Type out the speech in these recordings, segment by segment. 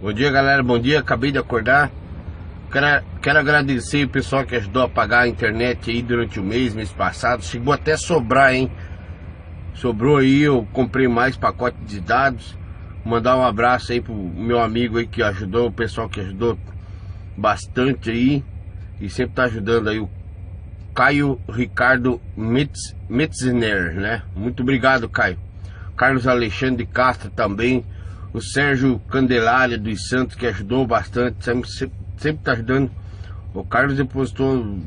Bom dia galera, bom dia, acabei de acordar. Quero, quero agradecer o pessoal que ajudou a pagar a internet aí durante o mês, mês passado. Chegou até sobrar, hein? Sobrou aí, eu comprei mais pacote de dados. Mandar um abraço aí pro meu amigo aí que ajudou, o pessoal que ajudou bastante aí. E sempre tá ajudando aí o Caio Ricardo Metz, Metzner, né? Muito obrigado, Caio. Carlos Alexandre Castro também o Sérgio Candelária dos Santos, que ajudou bastante, sempre, sempre tá ajudando. O Carlos depositou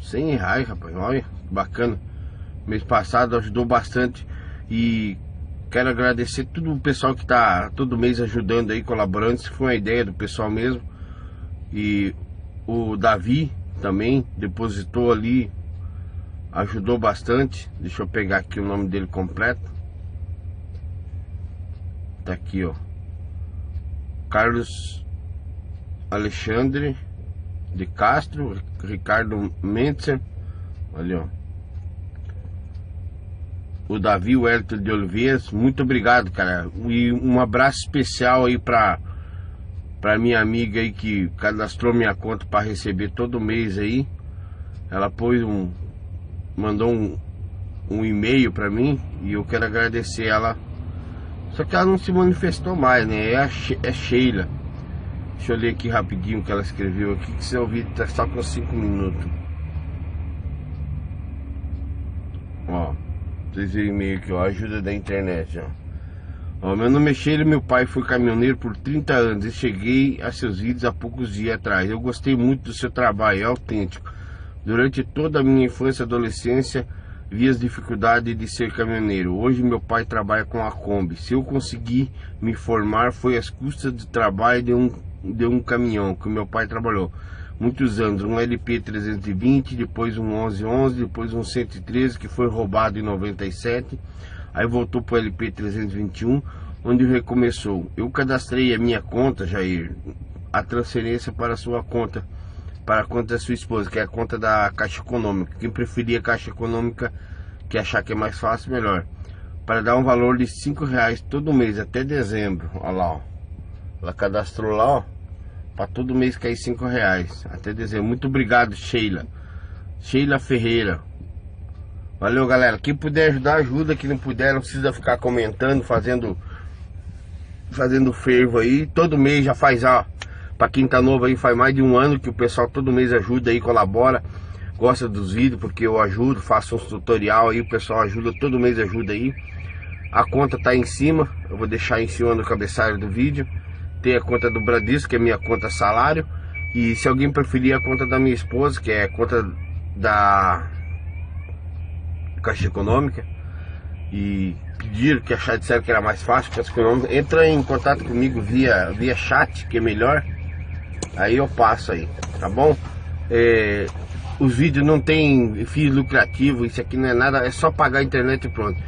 100 reais, rapaz, olha, bacana. Mês passado ajudou bastante e quero agradecer todo o pessoal que tá todo mês ajudando aí, colaborando. Isso foi uma ideia do pessoal mesmo. E o Davi também depositou ali, ajudou bastante. Deixa eu pegar aqui o nome dele completo. Tá aqui, ó. Carlos Alexandre de Castro, Ricardo Mentzer, olha, ó. O Davi Wellington de Oliveira, muito obrigado, cara. E um abraço especial aí pra, pra minha amiga aí que cadastrou minha conta para receber todo mês aí. Ela pôs um. mandou um, um e-mail para mim e eu quero agradecer ela só que ela não se manifestou mais, né? É, a é Sheila. Deixa eu ler aqui rapidinho o que ela escreveu aqui, que seu vídeo tá só com 5 minutos. Ó, vocês viram e-mail aqui, ó, ajuda da internet, ó. ó. Meu nome é Sheila, meu pai foi caminhoneiro por 30 anos e cheguei a seus vídeos há poucos dias atrás. Eu gostei muito do seu trabalho, é autêntico. Durante toda a minha infância e adolescência, vi as dificuldades de ser caminhoneiro. Hoje meu pai trabalha com a Kombi. Se eu conseguir me formar, foi às custas de trabalho de um, de um caminhão que meu pai trabalhou. Muitos anos, um LP 320, depois um 1111, depois um 113 que foi roubado em 97. Aí voltou para o LP 321, onde recomeçou. Eu cadastrei a minha conta, Jair, a transferência para a sua conta para a conta da sua esposa, que é a conta da Caixa Econômica. Quem preferir a Caixa Econômica, que achar que é mais fácil, melhor. Para dar um valor de 5 reais todo mês, até dezembro. Olha lá, ó. Ela cadastrou lá, ó. Para todo mês cair 5 reais. Até dezembro. Muito obrigado, Sheila. Sheila Ferreira. Valeu, galera. Quem puder ajudar, ajuda. Quem não puder, não precisa ficar comentando, fazendo... Fazendo fervo aí. Todo mês já faz, ó Pra quem tá novo aí, faz mais de um ano que o pessoal todo mês ajuda aí, colabora, gosta dos vídeos, porque eu ajudo, faço uns tutorial aí, o pessoal ajuda, todo mês ajuda aí. A conta tá em cima, eu vou deixar em cima do cabeçalho do vídeo. Tem a conta do Bradesco, que é minha conta salário. E se alguém preferir a conta da minha esposa, que é a conta da Caixa Econômica, e pedir que achar disseram que era mais fácil, Caixa Econômica, entra em contato comigo via, via chat, que é melhor. Aí eu passo aí, tá bom? É, os vídeos não tem fio lucrativo, isso aqui não é nada, é só pagar a internet e pronto.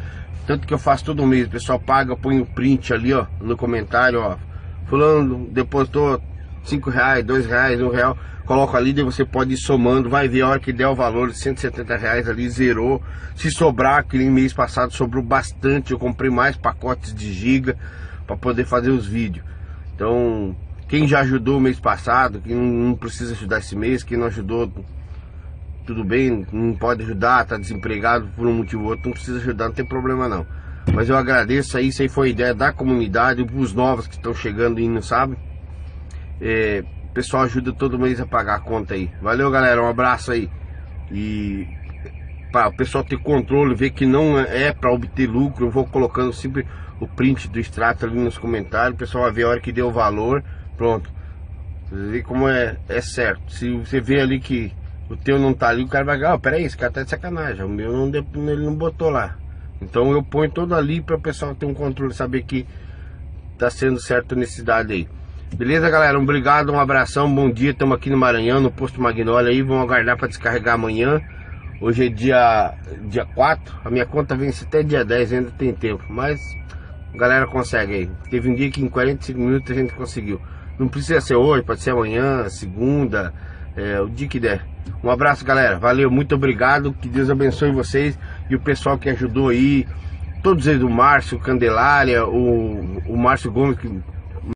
Tanto que eu faço todo mês, o pessoal paga, põe o um print ali, ó, no comentário, ó. Fulano depositou 5 reais, 2 reais, 1 real, coloca ali, daí você pode ir somando, vai ver a hora que der o valor de 170 reais ali, zerou. Se sobrar, aquele mês passado sobrou bastante, eu comprei mais pacotes de giga para poder fazer os vídeos. Então, quem já ajudou o mês passado, quem não precisa ajudar esse mês, quem não ajudou, tudo bem, não pode ajudar, tá desempregado por um motivo ou outro, não precisa ajudar, não tem problema não. Mas eu agradeço aí, isso aí foi ideia da comunidade, os novos que estão chegando e não sabem. É, o pessoal ajuda todo mês a pagar a conta aí. Valeu galera, um abraço aí. E para o pessoal ter controle, ver que não é para obter lucro, eu vou colocando sempre o print do extrato ali nos comentários, o pessoal vai ver a hora que deu o valor. Pronto. Você vê como é, é certo. Se você vê ali que o teu não tá ali, o cara vai, ah, peraí, esse cara tá de sacanagem. O meu não, ele não botou lá. Então eu ponho todo ali para o pessoal ter um controle, saber que tá sendo certo nesse cidade aí. Beleza, galera? Obrigado, um abração, bom dia. Estamos aqui no Maranhão, no posto Magnólia aí. Vamos aguardar para descarregar amanhã. Hoje é dia, dia 4. A minha conta vence até dia 10, ainda tem tempo. Mas a galera consegue aí. Teve um dia que em 45 minutos a gente conseguiu. Não precisa ser hoje, pode ser amanhã, segunda, é, o dia que der. Um abraço, galera. Valeu, muito obrigado. Que Deus abençoe vocês e o pessoal que ajudou aí. Todos eles, o Márcio Candelária, o, o Márcio Gomes, que